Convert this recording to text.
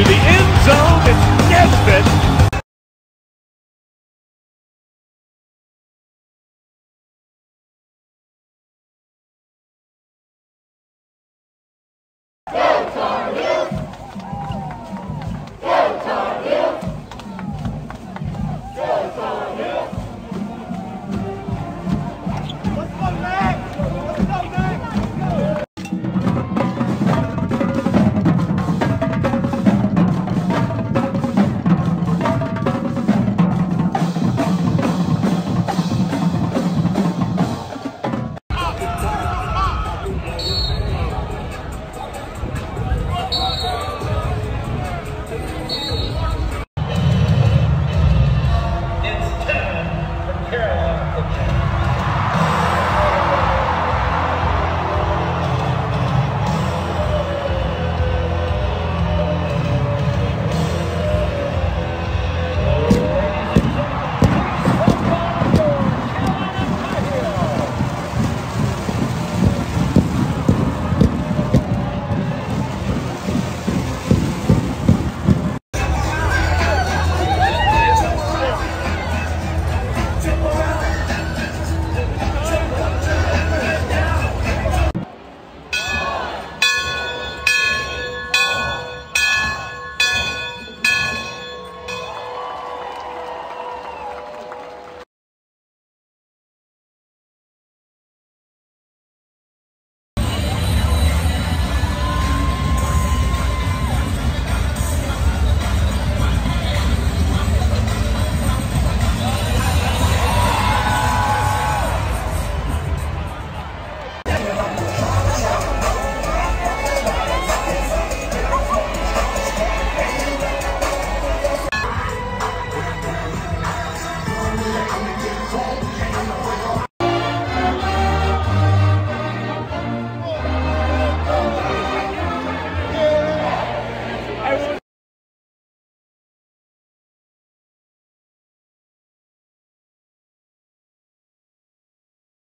to the end zone. It's Nesbitt